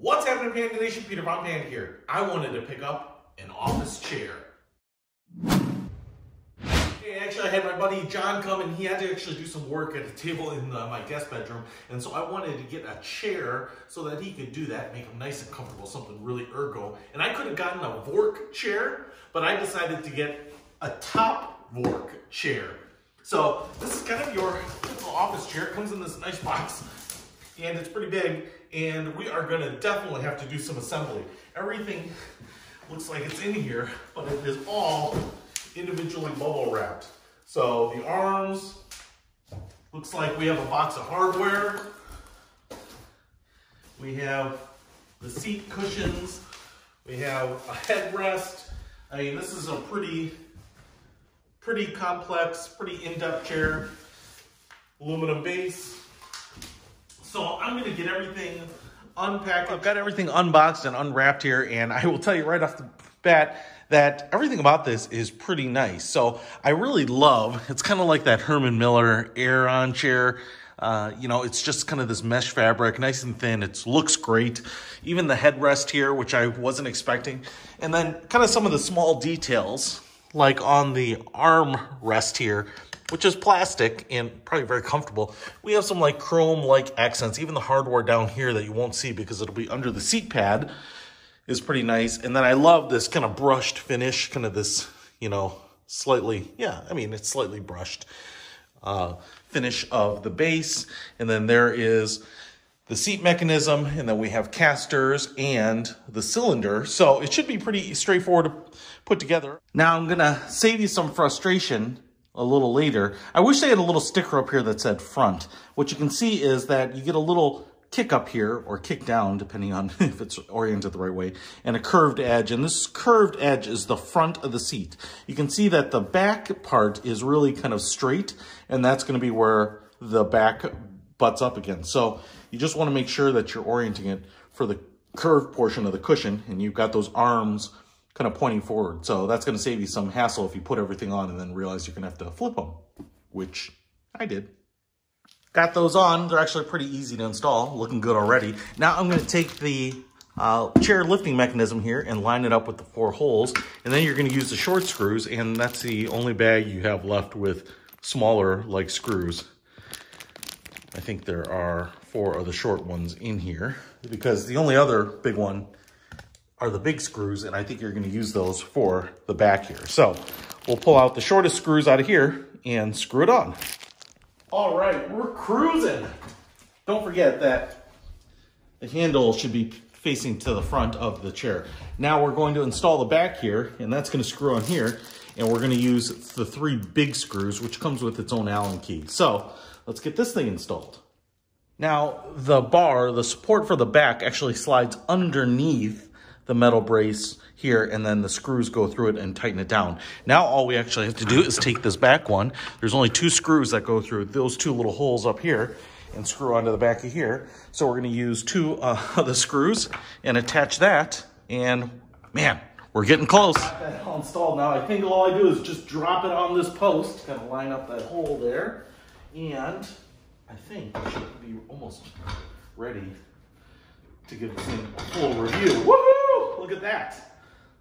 What's happening, Panda Nation? Peter Panda here. I wanted to pick up an office chair. Hey, actually, I had my buddy John come and he had to actually do some work at a table in uh, my guest bedroom. And so I wanted to get a chair so that he could do that, make him nice and comfortable, something really ergo. And I could have gotten a Vork chair, but I decided to get a TOPVORK chair. So this is kind of your office chair. It comes in this nice box and it's pretty big and we are gonna definitely have to do some assembly. Everything looks like it's in here, but it is all individually bubble wrapped. So the arms, looks like we have a box of hardware. We have the seat cushions. We have a headrest. I mean, this is a pretty, pretty complex, pretty in-depth chair. Aluminum base, so I'm gonna get everything unpacked. I've got everything unboxed and unwrapped here, and I will tell you right off the bat that everything about this is pretty nice. So I really love, it's kind of like that Herman Miller Aeron chair. Uh, you know, it's just kind of this mesh fabric, nice and thin. It looks great. Even the headrest here, which I wasn't expecting. And then kind of some of the small details, like on the arm rest here, which is plastic and probably very comfortable. We have some like chrome-like accents. Even the hardware down here that you won't see because it'll be under the seat pad is pretty nice. And then I love this kind of brushed finish, kind of this, you know, slightly, yeah, I mean, it's slightly brushed uh, finish of the base. And then there is the seat mechanism, and then we have casters and the cylinder. So it should be pretty straightforward to put together. Now I'm gonna save you some frustration a little later. I wish they had a little sticker up here that said front. What you can see is that you get a little kick up here or kick down, depending on if it's oriented the right way, and a curved edge. And this curved edge is the front of the seat. You can see that the back part is really kind of straight, and that's gonna be where the back butts up again. So you just wanna make sure that you're orienting it for the curved portion of the cushion, and you've got those arms kind of pointing forward. So that's going to save you some hassle if you put everything on and then realize you're going to have to flip them, which I did. Got those on. They're actually pretty easy to install. Looking good already. Now I'm going to take the uh, chair lifting mechanism here and line it up with the four holes. And then you're going to use the short screws. And that's the only bag you have left with smaller like screws. I think there are four of the short ones in here because the only other big one are the big screws, and I think you're gonna use those for the back here. So we'll pull out the shortest screws out of here and screw it on. All right, we're cruising. Don't forget that the handle should be facing to the front of the chair. Now we're going to install the back here, and that's gonna screw on here, and we're gonna use the three big screws, which comes with its own Allen key. So let's get this thing installed. Now, the bar, the support for the back actually slides underneath the metal brace here and then the screws go through it and tighten it down. Now all we actually have to do is take this back one. There's only two screws that go through those two little holes up here and screw onto the back of here. So we're gonna use two uh, of the screws and attach that and man, we're getting close. That all installed now. I think all I do is just drop it on this post, kind of line up that hole there. And I think I should be almost ready to give this thing a full review. Woohoo! Look at that.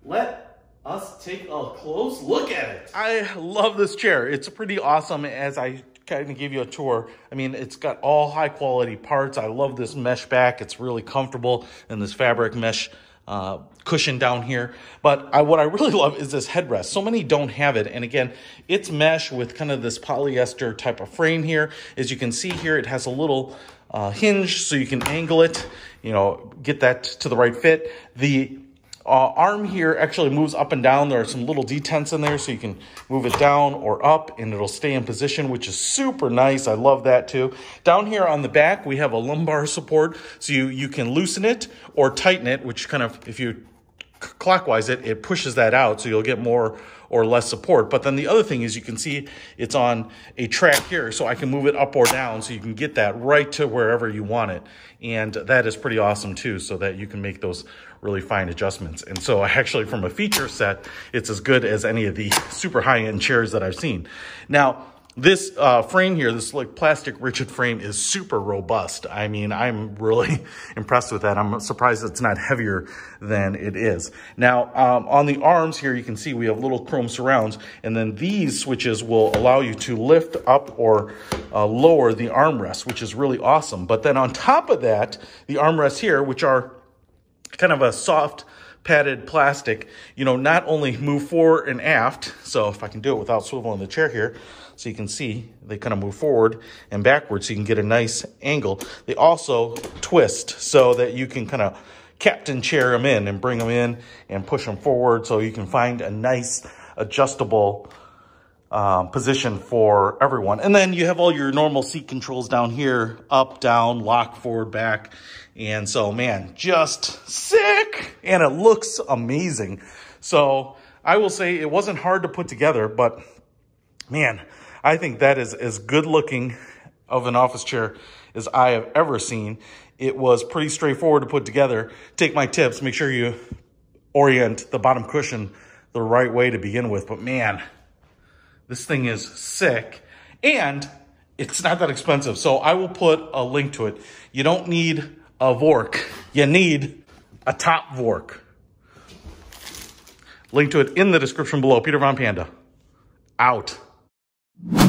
Let us take a close look at it. I love this chair. It's pretty awesome as I kind of give you a tour. I mean, it's got all high quality parts. I love this mesh back. It's really comfortable and this fabric mesh uh, cushion down here. But I, what I really love is this headrest. So many don't have it. And again, it's mesh with kind of this polyester type of frame here. As you can see here, it has a little uh, hinge so you can angle it, you know, get that to the right fit. The uh, arm here actually moves up and down. There are some little detents in there so you can move it down or up and it'll stay in position, which is super nice. I love that too. Down here on the back, we have a lumbar support. So you, you can loosen it or tighten it, which kind of, if you clockwise it, it pushes that out. So you'll get more or less support. But then the other thing is you can see it's on a track here, so I can move it up or down so you can get that right to wherever you want it. And that is pretty awesome too, so that you can make those really fine adjustments. And so actually from a feature set, it's as good as any of the super high-end chairs that I've seen. Now, this uh, frame here, this like plastic rigid frame is super robust. I mean, I'm really impressed with that. I'm surprised it's not heavier than it is. Now, um, on the arms here, you can see we have little chrome surrounds, and then these switches will allow you to lift up or uh, lower the armrest, which is really awesome. But then on top of that, the armrests here, which are kind of a soft padded plastic, you know, not only move forward and aft, so if I can do it without swiveling the chair here, so you can see they kind of move forward and backwards so you can get a nice angle. They also twist so that you can kind of captain chair them in and bring them in and push them forward so you can find a nice adjustable um, position for everyone. And then you have all your normal seat controls down here, up, down, lock, forward, back. And so, man, just sick. And it looks amazing. So I will say it wasn't hard to put together, but man, I think that is as good looking of an office chair as I have ever seen. It was pretty straightforward to put together. Take my tips, make sure you orient the bottom cushion the right way to begin with. But man, this thing is sick and it's not that expensive. So I will put a link to it. You don't need a Vork. You need a TOPVORK. Link to it in the description below. Peter Von Panda. Out you